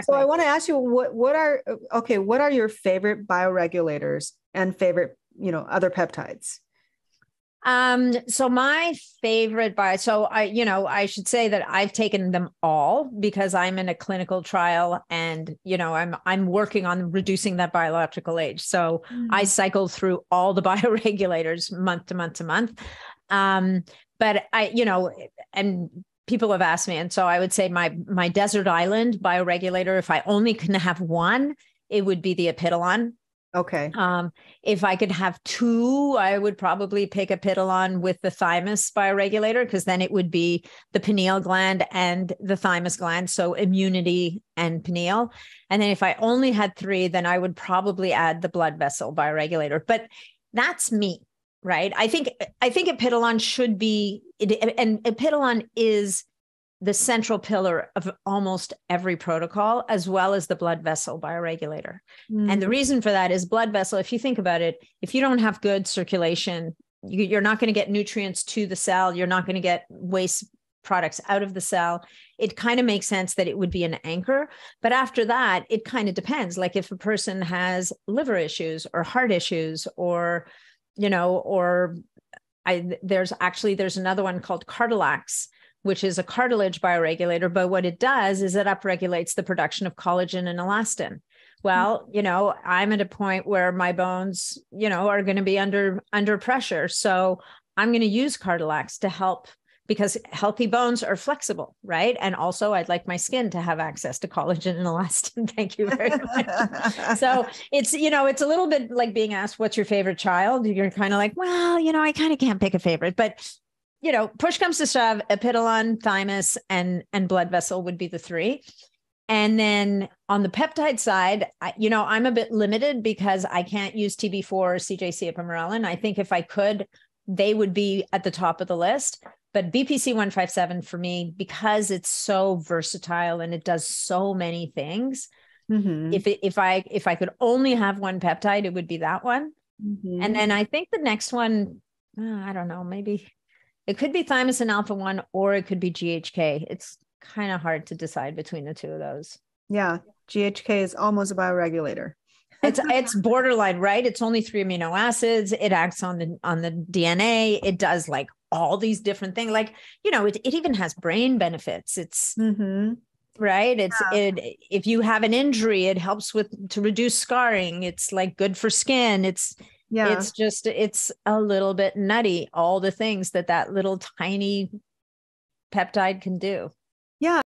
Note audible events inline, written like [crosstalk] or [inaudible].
So I want to ask you what what are okay, what are your favorite bioregulators and favorite, you know, other peptides? Um, so my favorite bio, so I, you know, I should say that I've taken them all because I'm in a clinical trial and, you know, I'm I'm working on reducing that biological age. So mm. I cycle through all the [laughs] bioregulators month to month to month. Um, but I, you know, and people have asked me, and so I would say my my desert island bioregulator, if I only can have one, it would be the Epitalon Okay. Um, if I could have two, I would probably pick Epitalon with the thymus bioregulator because then it would be the pineal gland and the thymus gland. So immunity and pineal. And then if I only had three, then I would probably add the blood vessel bioregulator. But that's me, right? I think I think Epitalon should be, and Epitalon is the central pillar of almost every protocol, as well as the blood vessel bioregulator. Mm. And the mm. reason for that is blood vessel, if you think about it, if you don't have good circulation, you, are not going to get nutrients to the cell, you're not going to get waste products out of the cell. It kind of makes sense that it would be an anchor. But after that, it kind of depends. Like if a person has liver issues or heart issues or, you know, or I, there's actually there's another one called Cartalax, which is a cartilage bioregulator. But what it does is it upregulates the production of collagen and elastin. Well, hmm. you know, I'm at a point where my bones, you know, are going to be under under pressure. So I'm going to use Cartalax to help because healthy bones are flexible, right? And also, I'd like my skin to have access to collagen and elastin. [laughs] Thank you very much. so it's, you know, it's a little bit like being asked, what's your favorite child? You're kind of like, well, you know, I kind of can't pick a favorite, but you know, push comes to shove, epitalon, thymus, and and blood vessel would be the three. And then on the peptide side, I, you know, I'm a bit limited because I can't use TB4 or CJC ipamorelin. I think if I could, they would be at the top of the list. But BPC 157 for me, because it's so versatile and it does so many things. Mm-hmm. If it, if I if I could only have one peptide, it would be that one. Mm-hmm. And then I think the next one, uh, I don't know, maybe it could be thymosin alpha 1 or it could be GHK. It's kind of hard to decide between the two of those. Yeah, GHK is almost a bioregulator. It's it's borderline, right? It's only three amino acids. It acts on the on the DNA. It does like all these different things. Like, you know, it, it even has brain benefits. It's mm-hmm. right. It's yeah. it if you have an injury, it helps with to reduce scarring. It's like good for skin. It's yeah it's just it's a little bit nutty all the things that that little tiny peptide can do